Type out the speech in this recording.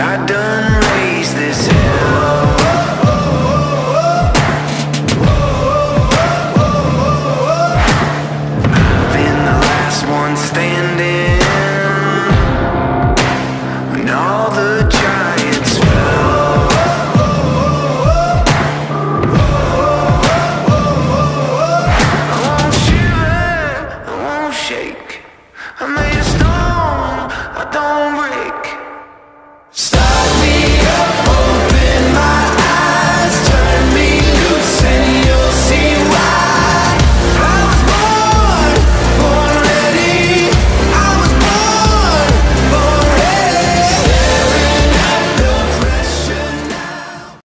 I done